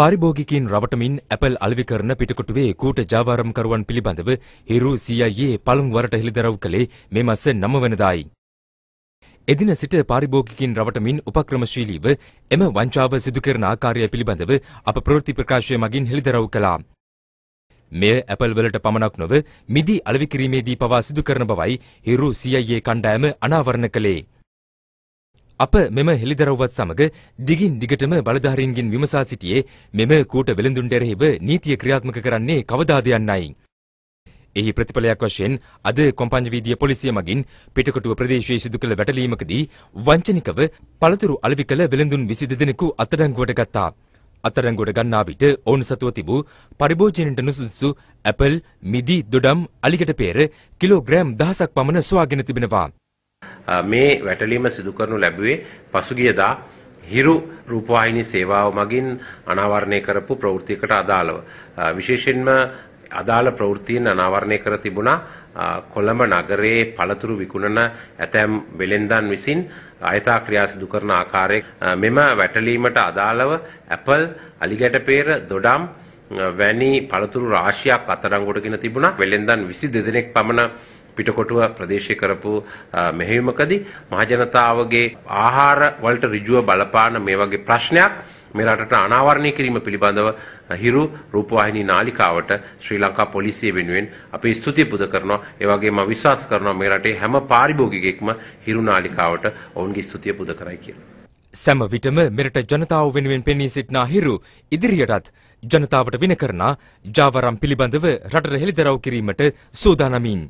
පාරිභෝගිකයින් රවටමින් Apple අලෙවි කරන පිටකොටුවේ කූට ජාවාරම්කරුවන් පිළිබඳව හිරු CIA පළමු වරට හෙළිදරව් කළේ මේ මාස 9 වෙනිදායි. එදින සිට පාරිභෝගිකයින් රවටමින් උපක්‍රමශීලීව එම වංචාව සිදු කරන ආකාරය පිළිබඳව අප ප්‍රවෘත්ති ප්‍රකාශය මගින් හෙළිදරව් කළා. මෙය ඇපල් වලට පමණක් නොව මිදි අලෙවි කිරීමේදී පවා සිදු කරන බවයි හිරු CIA කණ්ඩායම අනාවරණ කළේ. අප මෙම හෙළිදරව්වත් සමග දිගින් දිගටම බලධාරීන්ගෙන් විමසා සිටියේ මෙම කූට වෙළඳුන්ට එරෙහිව නීතිය ක්‍රියාත්මක කරන්නේ කවදාද යන්නයි. එහි ප්‍රතිඵලයක් වශයෙන් අද කොම්පඤ්ඤවීදිය පොලිසිය මගින් පිටකොටුව ප්‍රදේශයේ සිදු කළ වැටලීමකදී වංචනිකව පළතුරු අලෙවි කළ වෙළඳුන් 22 දෙනෙකු අත්අඩංගුවට ගත්තා. අත්අඩංගුවට ගන්නා විට ඔවුන් සතුව තිබූ පරිභෝජනයට නුසුදුසු ඇපල්, මිදි, දොඩම්, අලිගැට පෙර කිලෝග්‍රෑම් දහසක් පමණ සොයාගෙන තිබෙනවා. මේ වැටලීම සිදු කරනු ලැබුවේ පසුගියදා හිරු රූපවාහිනී සේවාව මගින් අනාවරණය කරපු ප්‍රවෘත්තියකට අදාළව. විශේෂයෙන්ම අදාළ ප්‍රවෘත්තීන් අනාවරණය කර තිබුණා කොළඹ නගරයේ පළතුරු විකුණන ඇතැම් වෙළෙන්දන් විසින් අයථා ක්‍රියා සිදු කරන ආකාරය මෙම වැටලීමට අදාළව ඇපල් අලිගැටපේර දොඩම් වැනි පළතුරු රාශියක් අත්අඩංගුවටගෙන තිබුණා. වෙළෙන්දන් 22 දෙනෙක් පමණ පිටකොටුව ප්‍රදේශය කරපු මෙහෙයුමකදී මහජනතාවගේ ආහාර වලට ඍජුව බලපාන මේ වගේ ප්‍රශ්නයක් මේ රටට අනාවරණය කිරීම පිළිබඳව හිරු රූපවාහිනී නාලිකාවට ශ්‍රී ලංකා පොලිසිය වෙනුවෙන් අපි ස්තුතිය පුද කරනවා ඒ වගේම විශ්වාස කරනවා මේ රටේ හැම පාරිභෝගිකයෙක්ම හිරු නාලිකාවට ඔවුන්ගේ ස්තුතිය පුද කරයි කියලා. සැම විටම මෙරට ජනතාව වෙනුවෙන් පෙනී සිටිනා හිරු ඉදිරියටත් ජනතාවට වින කරනා ජාවරම් පිළිබඳව රටට හෙළිදරව් කිරීමට සූදානමින්